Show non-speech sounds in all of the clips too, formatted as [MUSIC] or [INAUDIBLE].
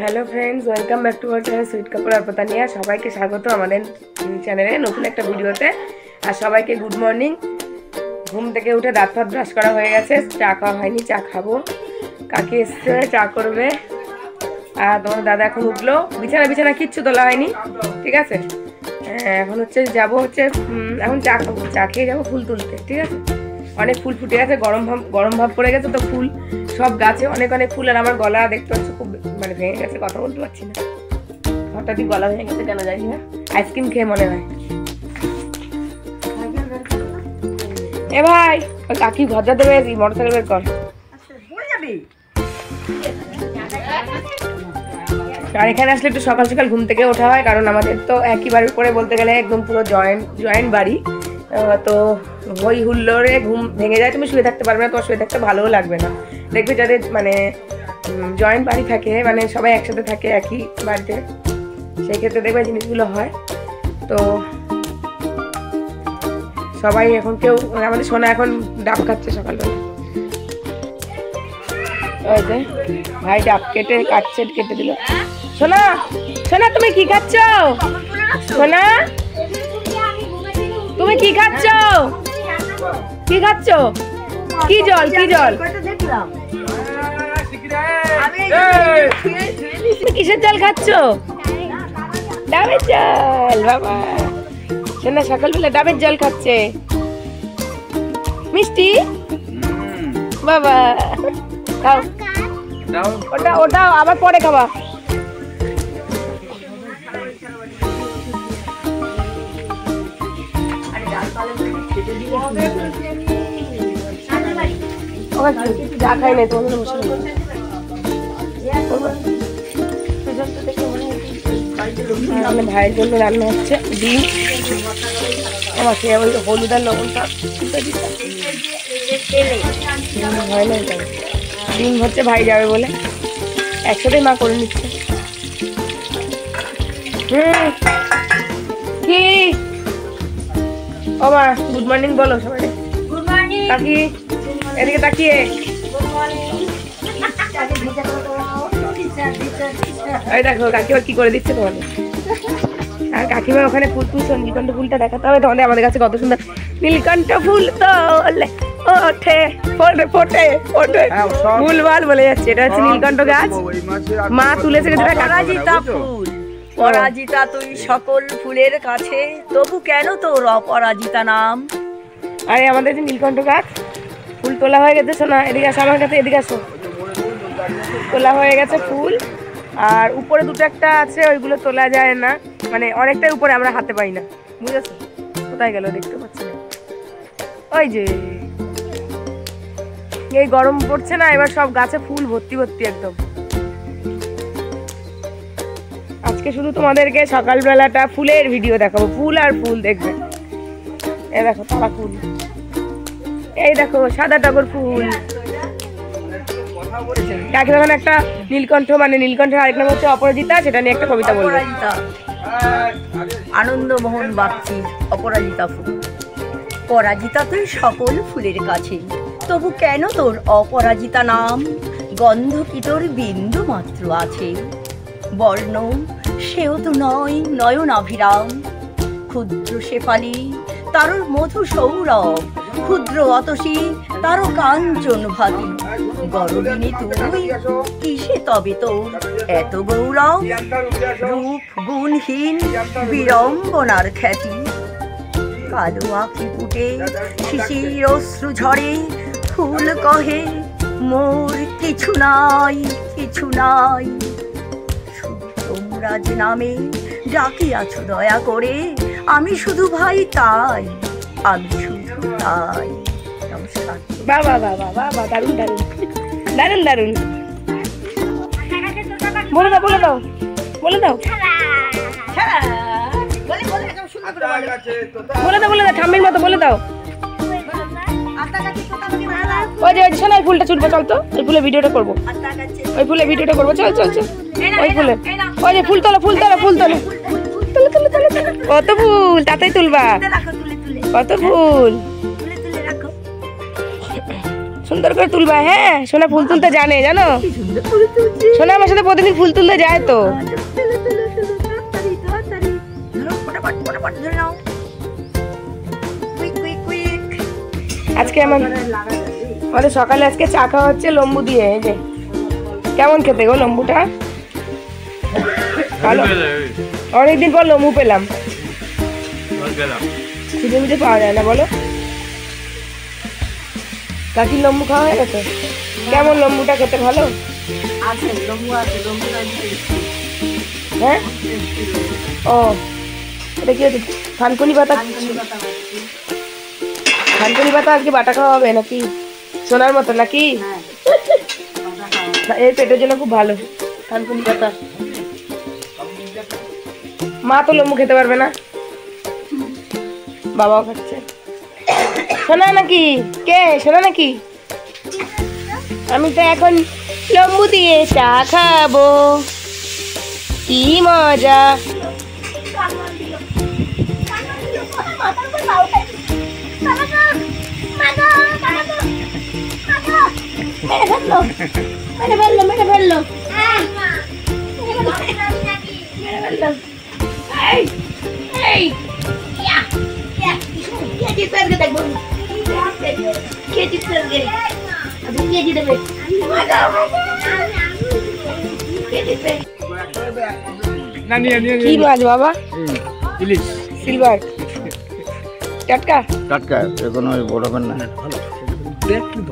Hello friends welcome back to our channel sweet couple Arpita নিয়ে সবাইকে স্বাগত আমাদের চ্যানেলে নতুন একটা ভিডিওতে। আর সবাইকে গুড মর্নিং ঘুম থেকে উঠে দাঁত ফাত ব্রাশ করা হয়ে গেছে চা খাওয়া হয়নি চা খাব। কাকি এসছে চা করবে। আর তোমার দাদা এখন উঠল। বিছানা বিছানা কিচ্ছু তোলা হয়নি ঠিক আছে? হ্যাঁ, এখন হচ্ছে যাব হচ্ছে এখন চা খাব। চা খেয়ে যাব ফুল তুলতে ঠিক আছে? অনেক ফুল ফুটে গেছে গরম ভাব গরম ভাব পড়ে গেছে তো ফুল। সব গাছে অনেক অনেক ফুল আর আমার গলা দেখতে পাচ্ছ খুব মানে ভেঙে গেছে, কথা বলতে পারছি না। হঠাৎই গলা ভেঙে গেছে, কেন জানি না। আইসক্রিম খেয়ে মনে হয়। এ ভাই কাকি ভজা দেবে মোটর সাইকেল বের কর। আর এখানে আসলে একটু সকাল সকাল ঘুম থেকে ওঠা হয়, কারণ আমাদের তো একই বাড়ির করে বলতে গেলে একদম পুরো জয়েন্ট জয়েন্ট বাড়ি। তো হই হুল্লোড়ে ঘুম ভেঙে যায় তুমি শুয়ে থাকতে পারবে না তোমার শুয়ে থাকতে ভালোও লাগবে না। দেখবে যাদের মানে জয়েন্ট বাড়ি থাকে মানে সবাই একসাথে থাকে একই বাড়িতে সেই ক্ষেত্রে দেখবে জিনিসগুলো হয়। তো সবাই এখন কেউ আমাদের সোনা এখন ডাব খাচ্ছে সকালবেলা। ওই যে ভাই ডাব কেটে কাটছে কেটে দিল। সোনা সোনা তুমি কি খাচ্ছ? সোনা? তুমি কি খাচ্ছ? কি খাচ্ছ? কি জল কি জল? কিসের জল খাচ্ছ? ডাবের জল বাবা। সোনা সকালবেলা ডাবের জল খাচ্ছে। মিষ্টি? বাবা। খাও। ওটা ওটা আবার পরে খাবা। নাই আমার ভাইয়ের জন্য রান্না হচ্ছে ডিম আমাকে ওই হলুদ আর লবণটা দিতে দিতে হয় না ডিম হচ্ছে ভাই যাবে বলে একসাথে মা করে নিচ্ছে হুম। কি মা গুড মর্নিং বলো সবাই গুড মর্নিং কাকি এদিকে তাকিয়ে। এই দেখো কাকিমা কি করে দিচ্ছে তোমাদের আর কাকিমা ওখানে ফুল তুলছে নীলকণ্ঠ ফুলটা দেখাতে হবে। তোমাদের আমাদের কাছে কত সুন্দর। নীলকণ্ঠ ফুল তোলে ওঠে ফোটে ফোটে ফোটে। হ্যাঁ, সব- ভুলভাল বলে যাচ্ছে। এটা হচ্ছে নীলকণ্ঠ গাছ। মা তুলেছে যেটা ফুল পরাজিতা তুই সকল ফুলের কাছে, তবু কেন তোর অপরাজিতা নাম? আরে, আমাদের যে নীলকণ্ঠ গাছ, ফুল তোলা হয়ে গেছে শোনা এদিকে আসো আমার কাছে, এদিকে আসো। তোলা হয়ে গেছে ফুল, আর উপরে দুটো একটা আছে, ওইগুলো তোলা যায় না। মানে অনেকটাই উপরে আমরা হাতে পাই না। বুঝেছ? কোথায় গেল দেখতে পাচ্ছি না। ওই যে, এই গরম পড়ছে না, এবার সব গাছে ফুল ভর্তি ভর্তি একদম। আজকে শুধু তোমাদেরকে সকালবেলাটা ফুলের ভিডিও দেখাবো। ফুল আর ফুল দেখবে। এই দেখো তারা ফুল। এই দেখো, সাদা টগর ফুল। এখন একটা নীলকণ্ঠ মানে নীলকণ্ঠের আরেক নাম হচ্ছে অপরাজিতা, সেটা নিয়ে একটা কবিতা বলব। আনন্দমোহন বাগচি, অপরাজিতা ফুল। পরাজিতা তুই সকল ফুলের কাছে। তবু কেন তোর অপরাজিতা নাম? গন্ধ কি তোর বিন্দু মাত্র আছে? বর্ণ সেও তো নয় নয়ন অভিরাম। ক্ষুদ্র শেফালি, তারর মধু সৌরভ। ক্ষুদ্র অতসী তারও কাঞ্চন ভাতি। গরবিনী তুই, কিসে তবে তোর এত গৌরব, রূপ গুণহীন, বিড়ম্বনার খ্যাতি। কালো আঁখি ফুটে, শিশির অশ্রু ঝরে, ফুল কহে, মোর কিছু নাই কিছু নাই। তোমরা যে নামে ডাকিয়াছ দয়া করে। আমি শুধু ভাই তাই আমি শুধু তাই। নমস্কার। বাবা বাবা বাবা দারুণ দারুণ দারুণ দারুণ বলে দাও বলে দাও বলে দাও। বলে দাও বলে দাও ঠাম্মির মতো বলে দাও। ওই যে শোনো ওই ফুলটা ছুটবো চল তো। ওই ফুলের ভিডিওটা করব। ওই ফুলের ভিডিওটা করব। চল চল চল। ওই ফুলে ওই যে ফুল তোলো ফুল তোলো ফুল তোলো। কত ফুল তাতেই তুলবা। কত ফুল। সুন্দর করে তুলবা হ্যাঁ? সোনা ফুল তুলতে জানে জানো? ফুল সোনা আমার সাথে প্রতিদিন ফুল তুলতে যায় তো। আজকে আমার আমাদের সকালে আজকে চা খাওয়া হচ্ছে লম্বু দিয়ে এই যে। কেমন খেতে গো লম্বুটা? ভালো। অনেকদিন পর লম্বু পেলাম। খিদে মিটে পাওয়া যায় না বলো। কাকির লম্বু খাওয়া হয়ে গেছে? কেমন লম্বুটা খেতে ভালো। হ্যাঁ? ও এটা কি হচ্ছে? থানকুনি পাতা? কানকানি পাতা আজকে বাটা খাওয়া হবে নাকি? সোনার মতো নাকি? হ্যাঁ। এর পেটের জন্য খুব ভালো থানকুনি পাতা। মা তো লম্বু খেতে পারবে না। বাবাও খাচ্ছে। শোনা নাকি? কে? শোনা নাকি? আমি তো এখন লম্বু দিয়ে চা খাব। কি মজা। মেরে ফেলল মেরে ফেলল কি মাছ বাবা? ইলিশ। সিলভার। টাটকা? টাটকা এখন ওই বড় হবে না।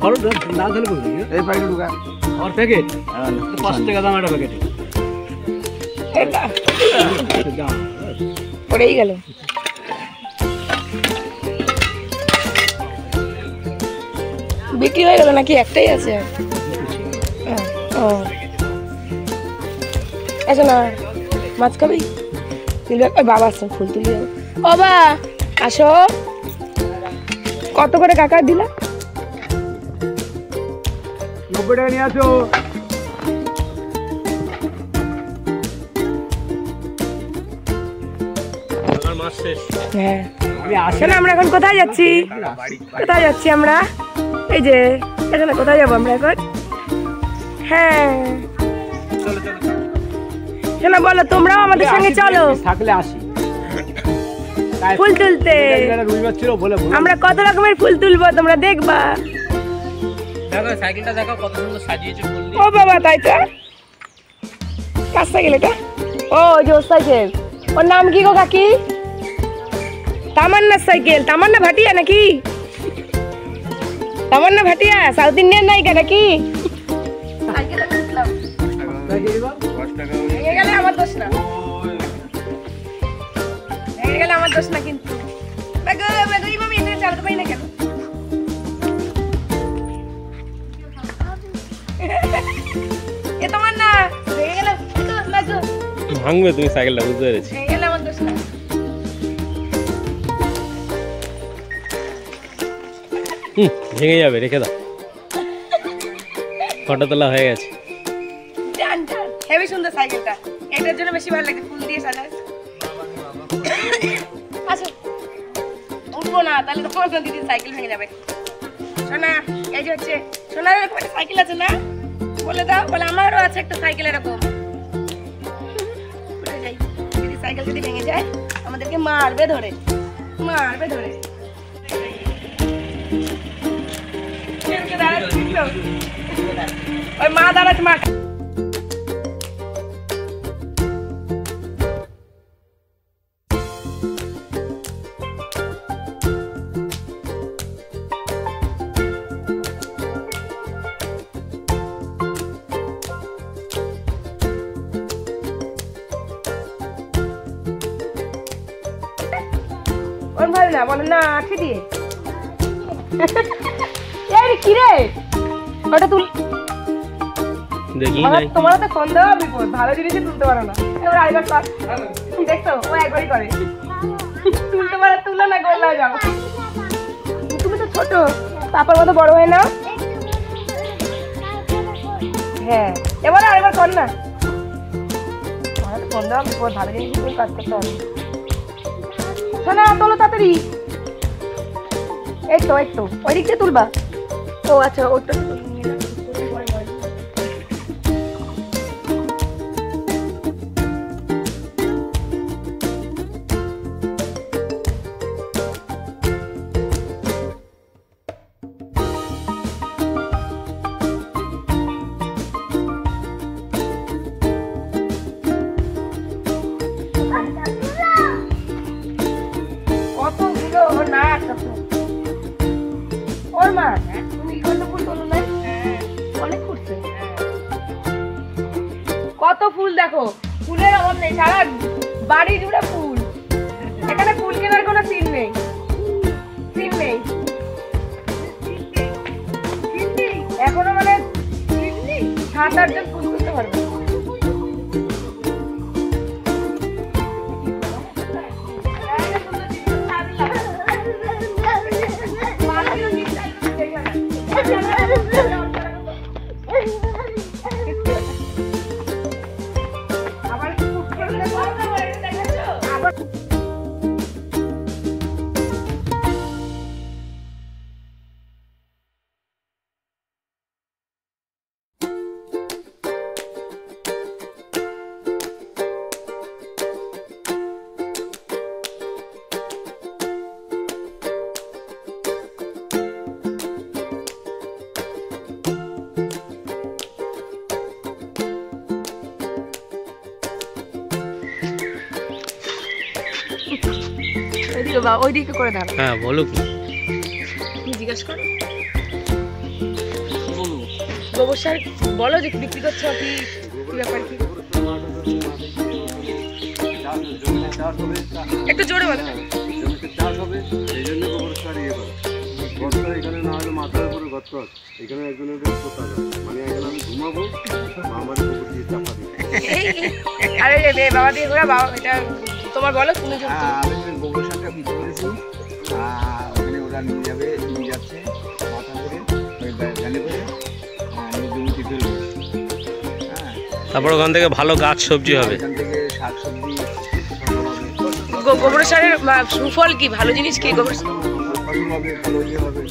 ধরো না ধরলে বলবি এই পাইলে ঢুকা। আমার প্যাকেট পাঁচ টাকা দাম একটা প্যাকেট এটা। পড়েই গেল। বিক্রি হয়ে গেল নাকি? একটাই আছে। ও, ও। আচ্ছা না। মাছ খাবি? ওই বাবা আসছে ফুল তুলি। যাব। ও বা আসো। কত করে কাকা দিলা? নব্বই টাকা নিয়ে আসো। আমার মাছ শেষ। হ্যাঁ। শোনো আমরা এখন কোথায় যাচ্ছি? কোথায় যাচ্ছি আমরা? এই যে এখানে কোথায় যাব আমরা এখন? হ্যাঁ। শোনো বলো তোমরাও আমাদের সঙ্গে চলো। থাকলে আসি। ফুল তুলতে। একটা রুই মাছ ছিল বলে বলে আমরা কত রকমের ফুল তুলবো তোমরা দেখবা। দেখো সাইকেলটা দেখো কত সুন্দর সাজিয়েছে ফুল ও বাবা তাই তো? কার সাইকেল এটা? ও যে ওর সাইকেল। ওর নাম কি গো কাকি? তামান্নার সাইকেল। তামান্না ভাটিয়া নাকি? তামান্না ভাটিয়া সাউথ ইন্ডিয়ান নায়িকা নাকি? গেলে আমার দোষ না। ভেঙে আমার দোষ না কিন্তু। বেগো, বেগো, এই মামি, এটা চালাতে পারি না কেন? এ তোমার না ভেঙে গেলে। দোষ না গো। ভাঙবে তুমি সাইকেলটা বুঝতে পেরেছি। ভেঙে গেলে আমার দোষ না। হুম ভেঙে যাবে রেখে দাও। ফটো তোলা হয়ে গেছে। হেভি সুন্দর সাইকেলটা। এটার জন্য বেশি ভালো লাগে ফুল দিয়ে সাজায়। আসো উঠবো না, তাহলে তোমার দিদির সাইকেল ভেঙে যাবে। সোনা, এই হচ্ছে, সোনার এরকম একটা সাইকেল আছে না? বলে দাও, বলে আমারও আছে একটা সাইকেল এরকম। সাইকেল যদি ভেঙে যায়, আমাদেরকে মারবে ধরে। মারবে ধরে। ওই মা দাঁড়াচ্ছে, মা। ভালো না বলে না আঠে দিয়ে। [LAUGHS] এই কি রে? ওটা তুল দেখি তোমার তো সন্দেহ বিপদ ভালো জিনিসই তুলতে পারো না। এবার আরেকবার কর দেখছ ও একবারই করে। তুলতে পারো তুলো না গোল্লা যাও। তুমি তো ছোট পাপার মতো বড় হয়ে নাও হ্যাঁ। এবার আরেকবার কর না। তো সন্দেহ বিপদ ভালো জিনিস তুমি কাজ করতে হবে। শোনা তোলো তাড়াতাড়ি। এই তো এই তো ওই দিক দিয়ে তুলবা। ও আচ্ছা ওটা একজন বা ওইদিকে করে দাঁড়া হ্যাঁ বলো কি? তুমি জিজ্ঞেস করো। গোবর সার বলো যে বিক্রি করছ কি কি ব্যাপার কি? একটু জোরে বলো। জমিতে চাষ হবে এই। জন্য গোবর সার ইয়ে করা গর্ত এখানে না হলে মাথার উপরে গর্ত এখানে একজনের পোতা মানে এখানে আমি ঘুমাবো আমার গোবর দিয়ে চাপা দিবে আরে বাবা দিয়ে ঘোরা বাবা এটা তোমার বলো তুমি যে- আমি গোবর সারটা বিক্রি করেছি। ওখানে ওরা নিয়ে যাবে নিয়ে যাচ্ছে মাথা করে ওই ভ্যানে করে জমিতে ফেলবে হ্যাঁ। তারপর ওখান থেকে ভালো গাছ সবজি হবে। এখান থেকে শাক সবজি গোবর সারের সুফল কি? ভালো জিনিস কি? গোবর সার? হবে ভালো ইয়ে হবে।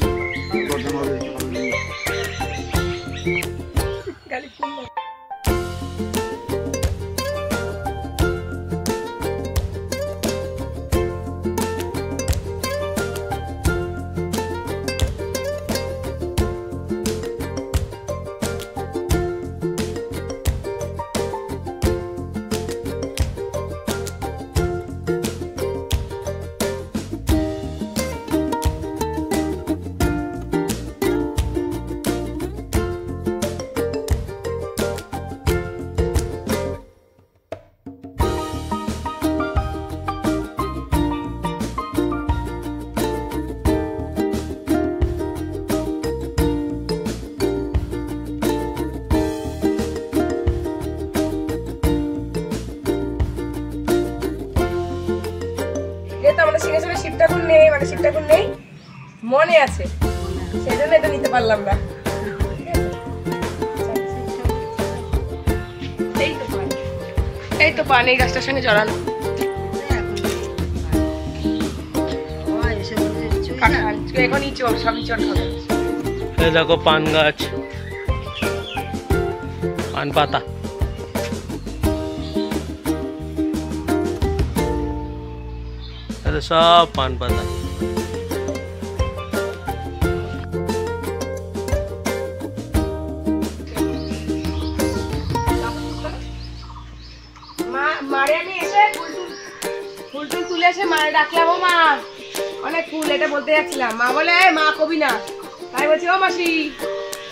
আছে। সেই জন্য এটা নিতে পারলাম না। এই তো পান। এই গাছটার সঙ্গে জড়ানো। কাঁঠাল এখন ইচড় সব ইচড় খাবে এই দেখো পান গাছ। পান পাতা। সব পান পাতা। ডাকলাম ও মা। অনেক ফুল এটা বলতে যাচ্ছিলাম। মা বলে "এই, মা কবি না। তাই বলছি ও মাসি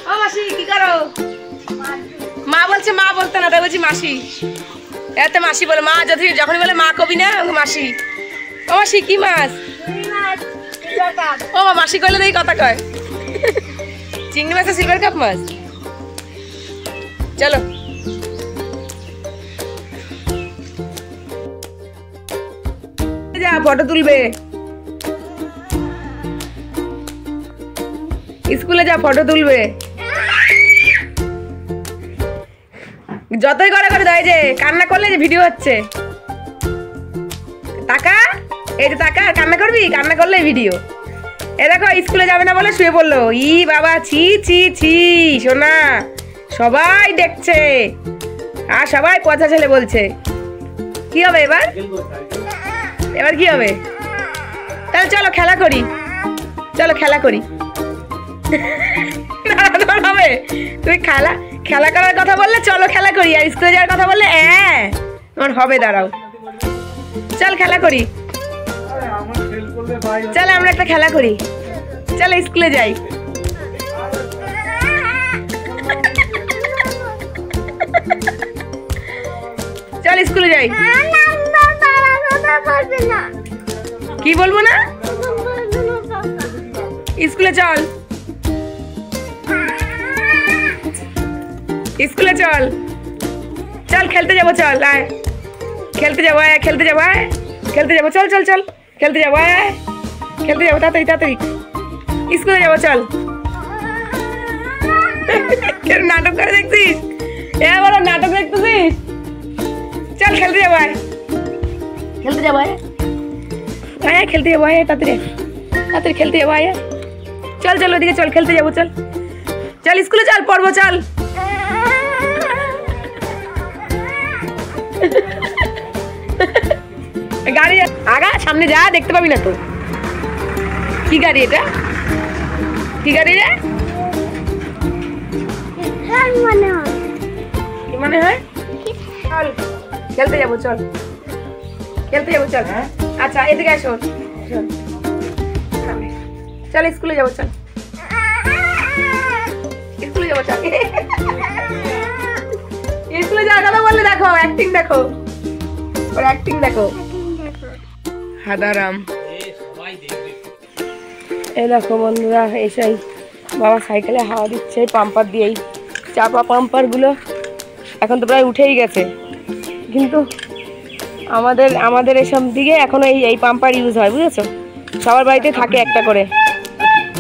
ও মাসি কি করো? মা বলছে মা বলতে না। তাই বলছি মাসি এতে মাসি বলে মা যদি যখনই বলে মা কবি না মাসি। ও মাসি কি মাছ? ও মা মাসি করলে দেখি কথা কয়। চিংড়ি মাছের সিলভার কাপ মাছ। চলো। ফটো তুলবে। স্কুলে যা, ফটো তুলবে। যতই করে করে দেয় যে, কান্না করলে যে ভিডিও হচ্ছে। টাকা এই যে টাকা কান্না করবি? কান্না করলে ভিডিও এ দেখো, স্কুলে যাবে না বলে শুয়ে পড়ল। ই বাবা, ছি ছি ছি, সোনা। সবাই দেখছে। আর সবাই পচা ছেলে বলছে। কি হবে এবার? এবার কি হবে? তাহলে চলো খেলা করি। চলো খেলা করি। হবে তুমি খেলা খেলা করার কথা বললে চলো খেলা করি, আর স্কুলে যাওয়ার কথা বললে হ্যাঁ তোমার হবে, দাঁড়াও। চল খেলা করি। চল আমরা একটা খেলা করি। চল স্কুলে যাই। চল স্কুলে যাই। কি বলব না স্কুলে চল স্কুলে চল চল খেলতে যাব চল আয় খেলতে যাব আয় খেলতে যাব আয় খেলতে যাব চল চল চল খেলতে যাব আয় আয়। খেলতে যাব তাড়াতাড়ি তাড়াতাড়ি স্কুলে যাব চল কেন নাটক করে দেখছিস এ বলো নাটক দেখতেছিস চল খেলতে যাব আয় খেলতে যাব আয় আয় আয়, খেলতে যাব আয় তাড়াতাড়ি আয়। তাড়াতাড়ি খেলতে যাব আয় আয়। চল চল ওদিকে চল খেলতে যাব চল চল স্কুলে চল পড়ব চল গাড়ি আগা সামনে যা দেখতে পাবি না তো কি গাড়ি এটা কি গাড়ি রে কি মনে হয় চল খেলতে যাব চল খেলতে যাব চল আচ্ছা এদিকে আসো চল চল স্কুলে যাব চল। স্কুলে যাব চল। স্কুলে যাওয়ার কথা বললে দেখো অ্যাক্টিং দেখো। ওর অ্যাক্টিং দেখো। হাদারাম। এই দেখো বন্ধুরা এসেই বাবা সাইকেলে হাওয়া দিচ্ছে পাম্পার দিয়েই। চাপা পাম্পারগুলো এখন তো প্রায় উঠেই গেছে। কিন্তু আমাদের আমাদের এসব দিকে এখনও এই এই পাম্পার ইউজ হয়, বুঝেছ? সবার বাড়িতে থাকে একটা করে।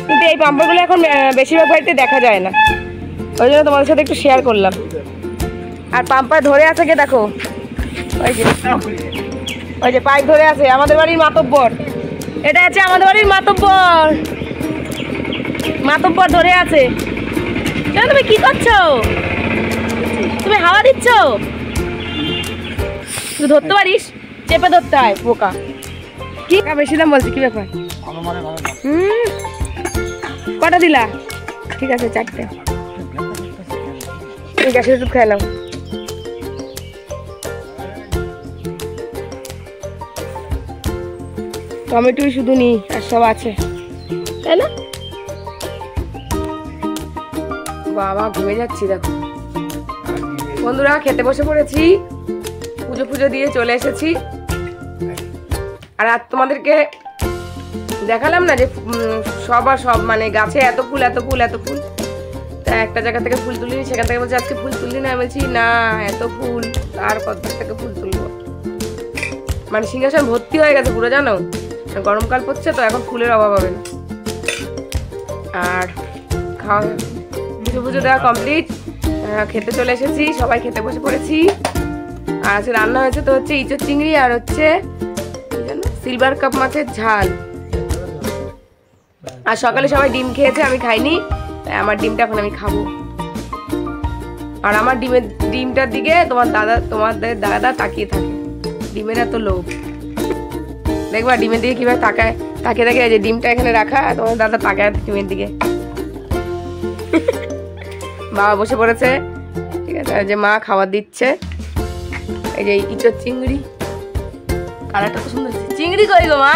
কিন্তু এই পাম্পারগুলো এখন বেশিরভাগ বাড়িতে দেখা যায় না। ওই জন্য তোমাদের সাথে একটু শেয়ার করলাম। আর পাম্পার ধরে আছে কে দেখো? ওই যে ওই যে পাইপ ধরে আছে, আমাদের বাড়ির মাতব্বর। এটা আছে আমাদের বাড়ির মাতব্বর। মাতব্বর ধরে আছে। কেন তুমি কি করছ? তুমি হাওয়া দিচ্ছ? তুই ধরতে পারিস? চেপে ধরতে হয় পোকা কি? বেশি দাম বলছি কি ব্যাপার? হুম। কটা দিলা? ঠিক আছে চারটে। এই গ্যাসের ওষুধ খাইলাম টমেটোই শুধু নি আর সব আছে। তাই না? বাবা ঘুমে যাচ্ছি দেখো। বন্ধুরা খেতে বসে পড়েছি। পুজো দিয়ে চলে এসেছি। আর আর তোমাদেরকে দেখালাম না যে সবার সব মানে গাছে এত ফুল এত ফুল এত ফুল। তা একটা জায়গা থেকে ফুল তুলিনি, সেখান থেকে বলছে আজকে ফুল তুললি না। বলছি, না, এত ফুল আর কত থেকে ফুল তুলবো। মানে সিংহাসন ভর্তি হয়ে গেছে পুরো, জানো? গরমকাল পড়ছে তো, এখন ফুলের অভাব হবে না। আর খাওয়া, পুজো পুজো দেওয়া কমপ্লিট খেতে চলে এসেছি, সবাই খেতে বসে পড়েছি। আর আজকে রান্না হয়েছে তো হচ্ছে ইঁচড় চিংড়ি আর হচ্ছে সিলভার কাপ মাছের ঝাল। আর সকালে সবাই ডিম খেয়েছে, আমি খাইনি আমার ডিমটা এখন আমি খাব। আর আমার ডিমের, ডিমটার দিকে তোমার দাদা, তোমাদের দাদা তাকিয়ে থাকে। ডিমের এত লোভ। দেখবা ডিমের দিকে কীভাবে তাকায়, তাকিয়ে থাকে যে ডিমটা এখানে রাখা, তোমার দাদা তাকায় ডিমের দিকে। বাবা বসে পড়েছে, ঠিক আছে যে মা খাবার দিচ্ছে। এই যে ইঁচড় চিংড়ি। কালারটা তো সুন্দর চিংড়ি কই গো মা?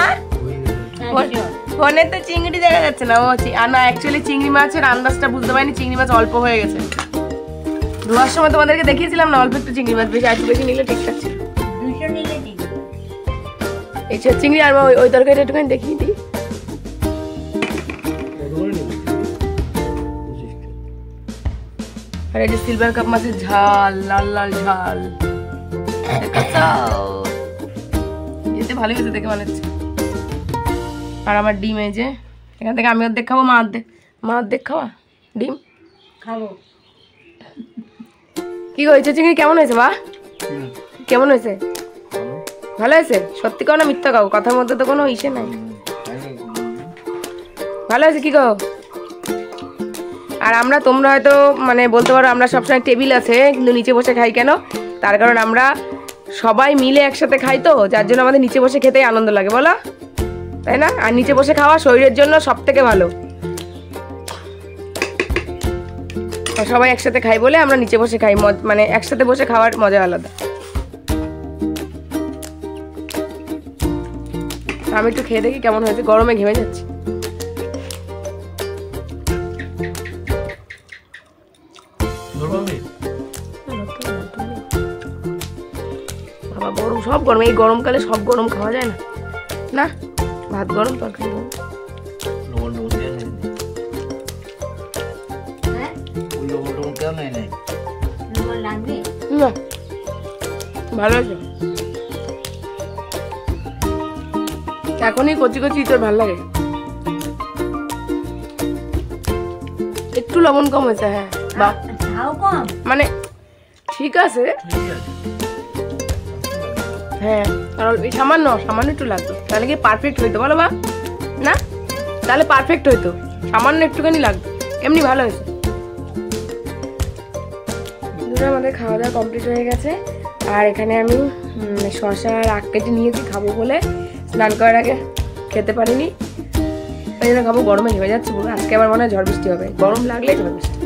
ফোনে তো চিংড়ি দেখা যাচ্ছে না ও আর না অ্যাকচুয়ালি চিংড়ি মাছের আন্দাজটা বুঝতে পারিনি চিংড়ি মাছ অল্প হয়ে গেছে। ধোয়ার সময় তোমাদেরকে দেখিয়েছিলাম না অল্প একটু চিংড়ি মাছ বেশি একটু বেশি নিলে ঠিকঠাক ছিল এই চিংড়ি আর ওই ওই তরকারিটা একটুখানি দেখিয়ে দিই। আর এই যে সিলভার কাপ মাছের ঝাল লাল লাল ঝাল। যেতে ভালো হয়েছে দেখে মনে হচ্ছে। আর আমার ডিম এই যে এখান থেকে আমি অর্ধেক খাব মা অর্ধেক মা অর্ধেক খাওয়া? ডিম? খাব। কি হয়েছে চিংড়ি? কেমন হয়েছে মা? কেমন হয়েছে? ভালো হয়েছে? সত্যি কাও না মিথ্যা কাও। কথার মধ্যে তো কোনো ইসে নাই। ভালো আছে কি গো? আর আমরা তোমরা হয়তো মানে বলতে পারো আমরা সবসময় টেবিল আছে কিন্তু নিচে বসে খাই কেন? তার কারণ আমরা সবাই মিলে একসাথে খাই তো, যার জন্য আমাদের নিচে বসে খেতেই আনন্দ লাগে, বলো? তাই না? আর নিচে বসে খাওয়া শরীরের জন্য সব থেকে ভালো সবাই একসাথে খাই বলে আমরা নিচে বসে খাই মানে একসাথে বসে খাওয়ার মজা আলাদা। আমি একটু খেয়ে দেখি কেমন হয়েছে, গরমে ঘেমে যাচ্ছি। বাবা গরম সব গরম এই গরমকালে সব গরম খাওয়া যায় না। না ভাত গরম তরকারি গরম। ভালো আছে। এখনই কচি কচি তোর ভালো লাগে। একটু লবণ কম হয়েছে হ্যাঁ বা কম? মানে ঠিক আছে। হ্যাঁ আর এই সামান্য সামান্য একটু লাগতো। তাহলে কি পারফেক্ট হইতো, বলো বা? না? তাহলে পারফেক্ট হইতো। সামান্য একটুখানি লাগতো। এমনি ভালো হয়েছে আমাদের খাওয়া দাওয়া কমপ্লিট হয়ে গেছে। আর এখানে আমি শসা আর আখ কেটে নিয়েছি, খাব বলে। স্নান করার আগে খেতে পারিনি। ওই জন্য খাব গরমে হয়ে যাচ্ছে পুরো। আজকে আমার মনে হয় ঝড় বৃষ্টি হবে। গরম লাগলে ঝড় বৃষ্টি।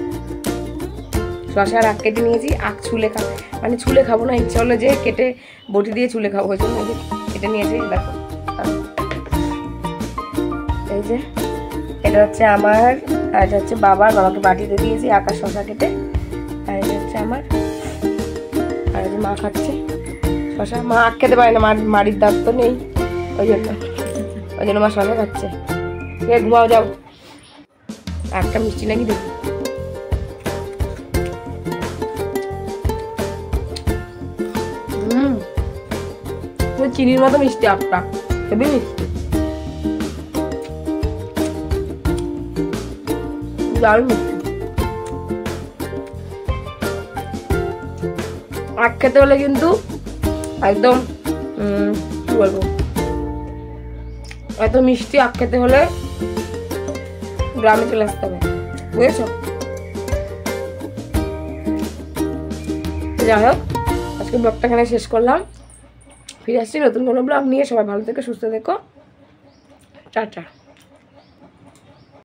শশা আর আখ কেটে নিয়েছি। আখ ছুলে খাব। মানে চুলে খাব না, ইচ্ছা হলো যে কেটে বটি দিয়ে চুলে খাব, ওই জন্য কেটে নিয়েছি, দেখো। এই যে, এটা হচ্ছে আমার, আর এটা হচ্ছে বাবার, বাবাকে বাটিতে দিয়েছি আকাশ শশা কেটে। আর এটা হচ্ছে আমার, আর যে মা খাচ্ছে শশা মা আখ খেতে পারে না, মার মাড়ির দাঁত তো নেই, ওই জন্য ওই জন্য মা শশা খাচ্ছে। ঘুমাও, যাও। একটা মিষ্টি নাকি দেখি চিনির মতো মিষ্টি আপটা হেবি মিষ্টি। মিষ্টি। আখ খেতে হলে কিন্তু একদম কি বলব? এত মিষ্টি আখ খেতে হলে গ্রামে চলে আসতে হবে। বুঝেছ? যাই হোক, আজকে ব্লগটা এখানে শেষ করলাম। ফিরে আসছি নতুন কোনো ব্লগ নিয়ে। সবাই ভালো থেকো সুস্থ থেকো। টাটা।